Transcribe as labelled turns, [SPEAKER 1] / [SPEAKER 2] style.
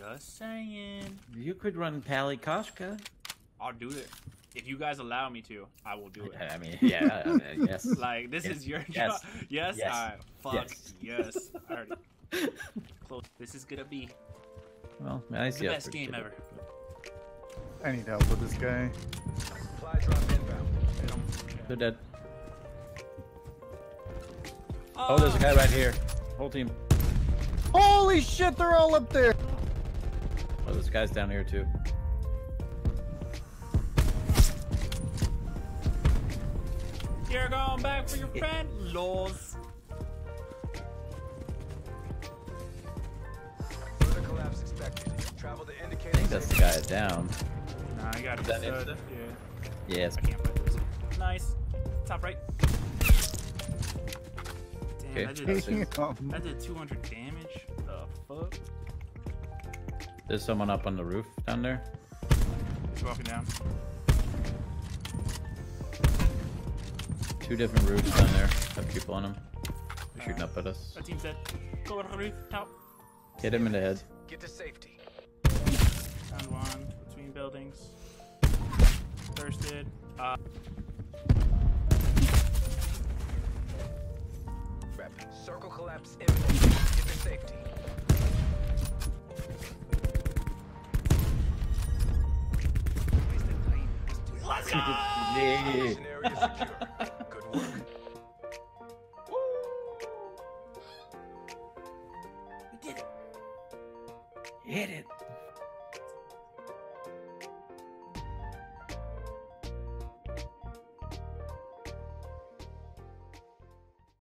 [SPEAKER 1] Just saying.
[SPEAKER 2] You could run Pally Koshka.
[SPEAKER 1] I'll do it. If you guys allow me to, I will do it.
[SPEAKER 2] I mean, yeah, I mean, yes.
[SPEAKER 1] Like this
[SPEAKER 2] Yes.
[SPEAKER 1] is your
[SPEAKER 2] Yes.
[SPEAKER 1] job. Yes.
[SPEAKER 2] Yes.
[SPEAKER 1] Alright. Fuck.
[SPEAKER 2] Yes.
[SPEAKER 1] Yes. I already. Close. This is gonna be
[SPEAKER 2] Well, I
[SPEAKER 1] the
[SPEAKER 2] see. how
[SPEAKER 1] best game ever.
[SPEAKER 3] I need help with this guy.
[SPEAKER 4] Supply drop inbound.
[SPEAKER 2] They're dead. Ah. Oh, there's a guy right here. Whole team.
[SPEAKER 3] Holy shit, they're all up there!
[SPEAKER 2] Oh, this guy's down here too.
[SPEAKER 1] You're going back for your friend, Laws.
[SPEAKER 4] Further collapse expected. Travel to
[SPEAKER 2] I think that's the guy down.
[SPEAKER 1] Nah, I got it.
[SPEAKER 2] that
[SPEAKER 1] Uh,
[SPEAKER 2] instant?
[SPEAKER 1] yeah.
[SPEAKER 2] Yes.
[SPEAKER 1] I can't this. Nice. Top right. Damn,
[SPEAKER 2] Okay.
[SPEAKER 1] that, did,
[SPEAKER 2] That's
[SPEAKER 1] that did 200 damage. The fuck?
[SPEAKER 2] There's someone up on the roof down there.
[SPEAKER 1] He's walking down.
[SPEAKER 2] Two different roofs down there. Have people on them. They're shooting up at us.
[SPEAKER 1] That team's dead. Go to the roof. Top.
[SPEAKER 2] Hit him in the head.
[SPEAKER 4] Get to safety.
[SPEAKER 1] Found one between buildings. Thirsted. Uh,
[SPEAKER 4] Rep. Circle collapse imminent. Get to safety.
[SPEAKER 1] Let's go!
[SPEAKER 2] Yeah.
[SPEAKER 4] Good work.
[SPEAKER 1] We did it.
[SPEAKER 2] Hit it.